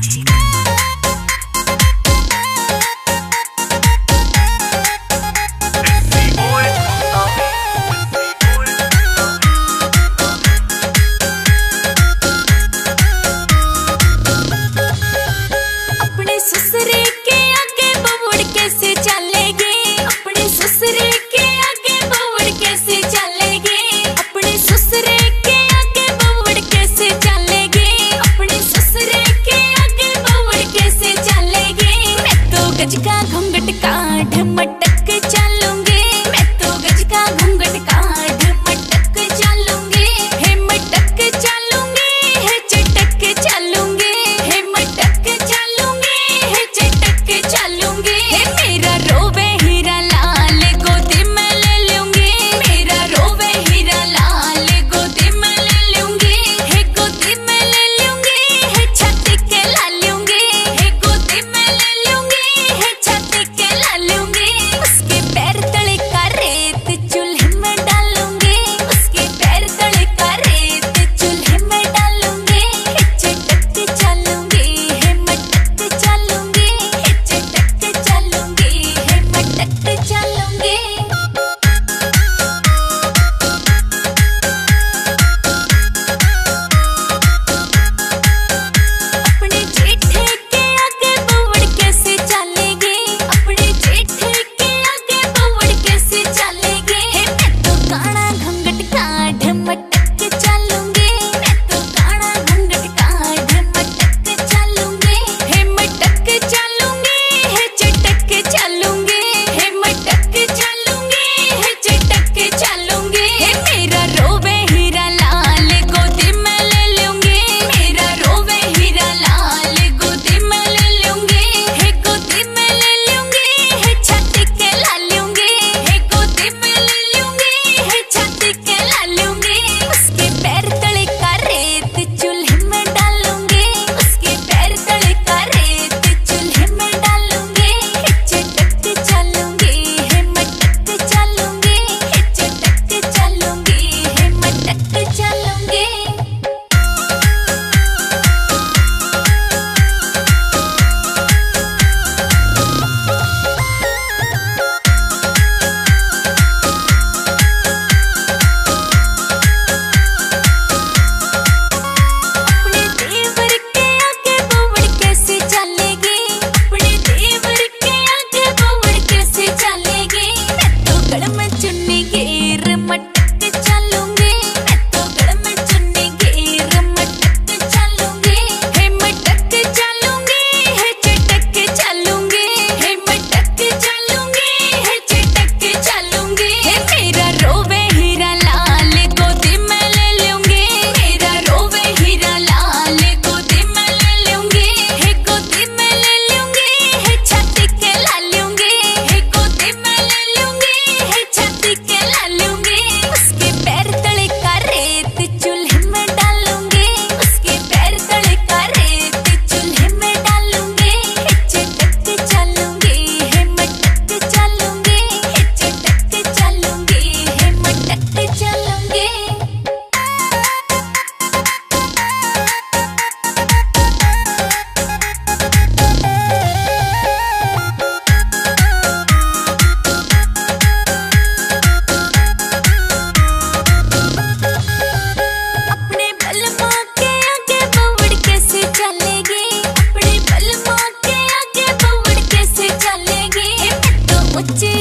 期待。ഒറ്റേ